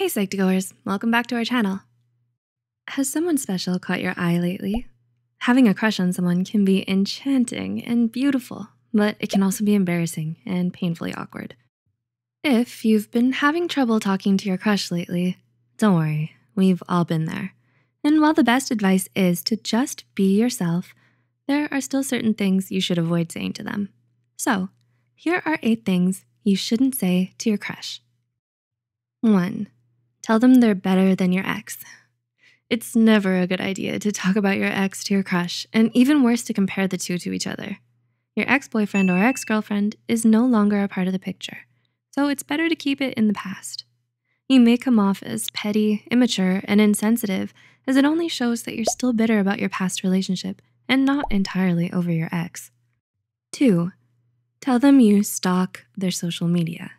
Hey Psych2Goers, welcome back to our channel. Has someone special caught your eye lately? Having a crush on someone can be enchanting and beautiful, but it can also be embarrassing and painfully awkward. If you've been having trouble talking to your crush lately, don't worry, we've all been there. And while the best advice is to just be yourself, there are still certain things you should avoid saying to them. So here are eight things you shouldn't say to your crush. One, tell them they're better than your ex. It's never a good idea to talk about your ex to your crush, and even worse to compare the two to each other. Your ex-boyfriend or ex-girlfriend is no longer a part of the picture, so it's better to keep it in the past. You may come off as petty, immature, and insensitive as it only shows that you're still bitter about your past relationship and not entirely over your ex. Two, tell them you stalk their social media.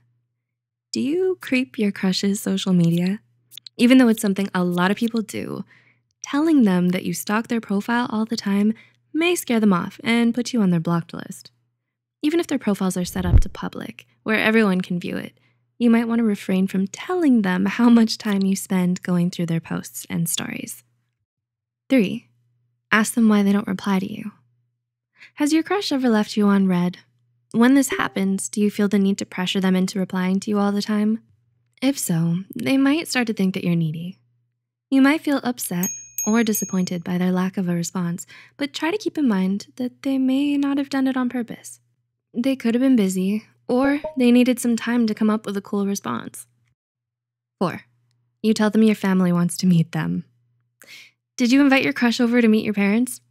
Do you creep your crush's social media? Even though it's something a lot of people do, telling them that you stalk their profile all the time may scare them off and put you on their blocked list. Even if their profiles are set up to public, where everyone can view it, you might wanna refrain from telling them how much time you spend going through their posts and stories. Three, ask them why they don't reply to you. Has your crush ever left you on when this happens, do you feel the need to pressure them into replying to you all the time? If so, they might start to think that you're needy. You might feel upset or disappointed by their lack of a response, but try to keep in mind that they may not have done it on purpose. They could have been busy, or they needed some time to come up with a cool response. Four, you tell them your family wants to meet them. Did you invite your crush over to meet your parents?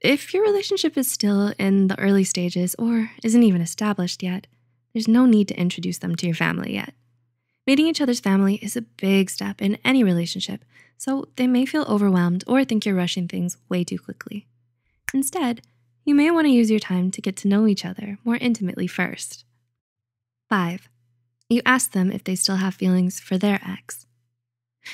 If your relationship is still in the early stages or isn't even established yet, there's no need to introduce them to your family yet. Meeting each other's family is a big step in any relationship, so they may feel overwhelmed or think you're rushing things way too quickly. Instead, you may wanna use your time to get to know each other more intimately first. Five, you ask them if they still have feelings for their ex.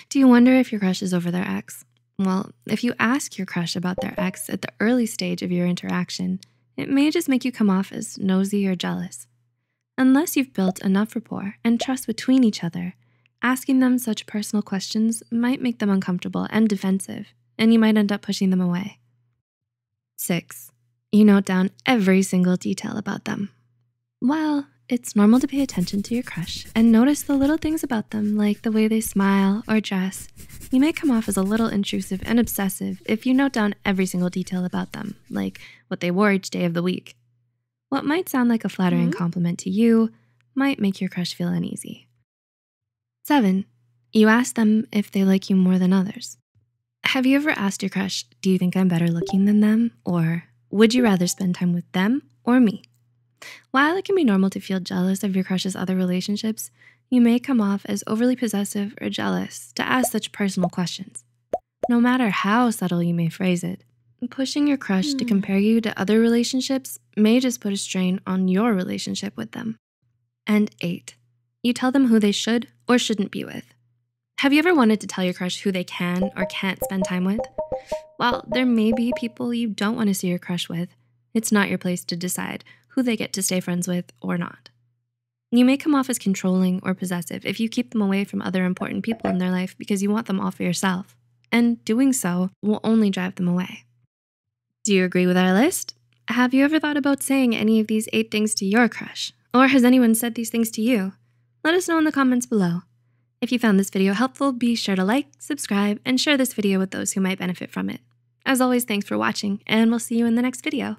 Do you wonder if your crush is over their ex? Well, if you ask your crush about their ex at the early stage of your interaction, it may just make you come off as nosy or jealous. Unless you've built enough rapport and trust between each other, asking them such personal questions might make them uncomfortable and defensive, and you might end up pushing them away. Six, you note down every single detail about them. While it's normal to pay attention to your crush and notice the little things about them, like the way they smile or dress. You may come off as a little intrusive and obsessive if you note down every single detail about them, like what they wore each day of the week. What might sound like a flattering mm -hmm. compliment to you might make your crush feel uneasy. Seven, you ask them if they like you more than others. Have you ever asked your crush, do you think I'm better looking than them? Or would you rather spend time with them or me? While it can be normal to feel jealous of your crush's other relationships, you may come off as overly possessive or jealous to ask such personal questions. No matter how subtle you may phrase it, pushing your crush to hmm. compare you to other relationships may just put a strain on your relationship with them. And eight, you tell them who they should or shouldn't be with. Have you ever wanted to tell your crush who they can or can't spend time with? While there may be people you don't want to see your crush with, it's not your place to decide who they get to stay friends with or not. You may come off as controlling or possessive if you keep them away from other important people in their life because you want them all for yourself, and doing so will only drive them away. Do you agree with our list? Have you ever thought about saying any of these eight things to your crush? Or has anyone said these things to you? Let us know in the comments below. If you found this video helpful, be sure to like, subscribe, and share this video with those who might benefit from it. As always, thanks for watching, and we'll see you in the next video.